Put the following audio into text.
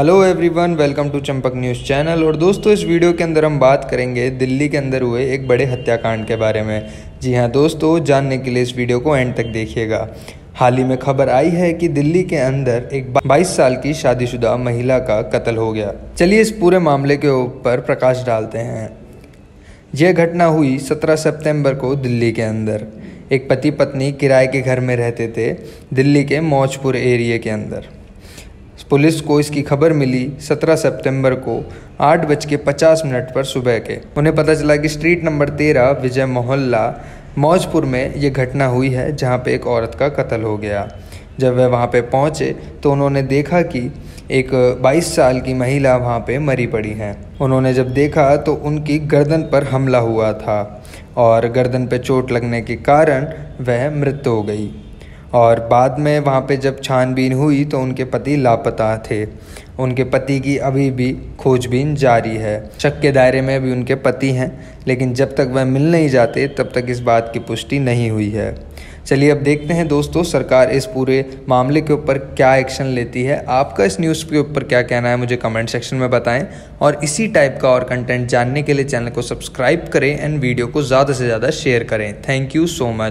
Hello everyone welcome to Champak news channel और दोस्तों, इस वीडियो के अंदर हम बात करेंगे दिल्ली के अंदर हुए एक बड़े हत्याकांड के बारे में। जी हाँ दोस्तों, जानने के लिए इस वीडियो को एंड तक देखिएगा। हाल ही में खबर आई है कि दिल्ली के अंदर एक 22 साल की शादीशुदा महिला का कत्ल हो गया। चलिए इस पूरे मामले के ऊपर प्रकाश डालते हैं। यह घटना हुई 17 सितंबर को दिल्ली के अंदर। एक पति पत्नी किराए के घर में रहते थे दिल्ली के मौजपुर एरिए के अंदर। पुलिस को इसकी खबर मिली 17 सितंबर को आठ बज के पचास मिनट पर सुबह के। उन्हें पता चला कि स्ट्रीट नंबर तेरह, विजय मोहल्ला, मौजपुर में ये घटना हुई है, जहाँ पे एक औरत का कत्ल हो गया। जब वह वहाँ पे पहुँचे तो उन्होंने देखा कि एक 22 साल की महिला वहाँ पे मरी पड़ी हैं। उन्होंने जब देखा तो उनकी गर्दन पर हमला हुआ था और गर्दन पे चोट लगने के कारण वह मृत हो गई। और बाद में वहाँ पे जब छानबीन हुई तो उनके पति लापता थे। उनके पति की अभी भी खोजबीन जारी है। शक के दायरे में भी उनके पति हैं, लेकिन जब तक वह मिल नहीं जाते, तब तक इस बात की पुष्टि नहीं हुई है। चलिए अब देखते हैं दोस्तों, सरकार इस पूरे मामले के ऊपर क्या एक्शन लेती है। आपका इस न्यूज़ के ऊपर क्या कहना है, मुझे कमेंट सेक्शन में बताएँ। और इसी टाइप का और कंटेंट जानने के लिए चैनल को सब्सक्राइब करें एंड वीडियो को ज़्यादा से ज़्यादा शेयर करें। Thank you so much.